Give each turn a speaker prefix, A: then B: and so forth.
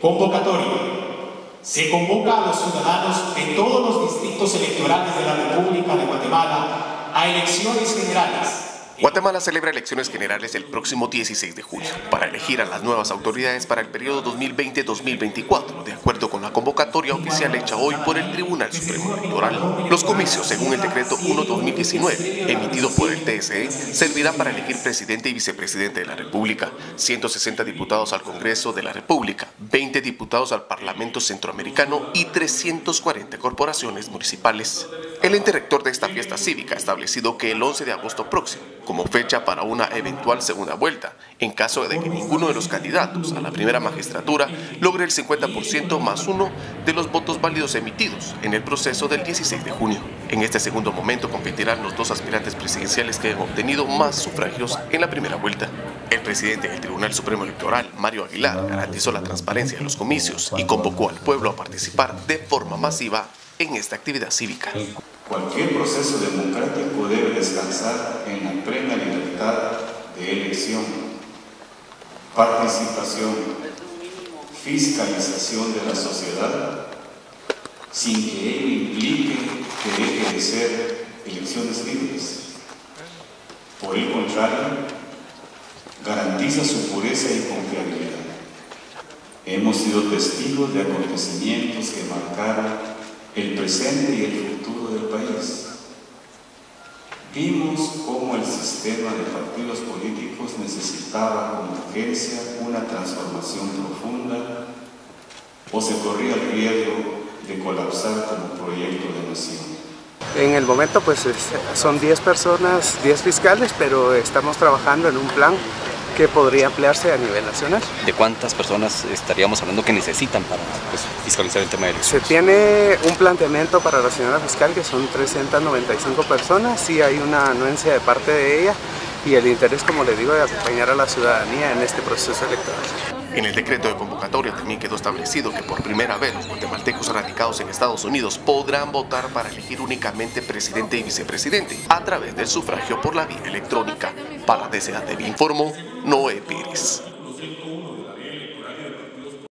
A: Convocatoria. Se convoca a los ciudadanos de todos los distritos electorales de la República de Guatemala a elecciones generales
B: Guatemala celebra elecciones generales el próximo 16 de julio para elegir a las nuevas autoridades para el periodo 2020-2024, de acuerdo con la convocatoria oficial hecha hoy por el Tribunal Supremo Electoral. Los comicios, según el decreto 1-2019, emitido por el TSE, servirán para elegir presidente y vicepresidente de la República, 160 diputados al Congreso de la República, 20 diputados al Parlamento Centroamericano y 340 corporaciones municipales. El ente rector de esta fiesta cívica ha establecido que el 11 de agosto próximo, como fecha para una eventual segunda vuelta, en caso de que ninguno de los candidatos a la primera magistratura logre el 50% más uno de los votos válidos emitidos en el proceso del 16 de junio. En este segundo momento competirán los dos aspirantes presidenciales que han obtenido más sufragios en la primera vuelta. El presidente del Tribunal Supremo Electoral, Mario Aguilar, garantizó la transparencia de los comicios y convocó al pueblo a participar de forma masiva en esta actividad cívica.
C: Cualquier proceso democrático debe descansar en la plena libertad de elección, participación, fiscalización de la sociedad, sin que ello implique que deje de ser elecciones libres. Por el contrario, garantiza su pureza y confiabilidad. Hemos sido testigos de acontecimientos que marcaron el presente y el futuro del país. Vimos cómo el sistema de partidos políticos necesitaba con urgencia una transformación profunda o se corría el riesgo de colapsar como proyecto de nación.
D: En el momento pues son 10 personas, 10 fiscales, pero estamos trabajando en un plan que podría ampliarse a nivel nacional.
E: ¿De cuántas personas estaríamos hablando que necesitan para pues, fiscalizar el tema de elecciones?
D: Se tiene un planteamiento para la señora fiscal que son 395 personas, sí hay una anuencia de parte de ella y el interés, como le digo, de acompañar a la ciudadanía en este proceso electoral.
B: En el decreto de convocatoria también quedó establecido que por primera vez los guatemaltecos radicados en Estados Unidos podrán votar para elegir únicamente presidente y vicepresidente a través del sufragio por la vía electrónica. Para DCATV informó Noé Pérez.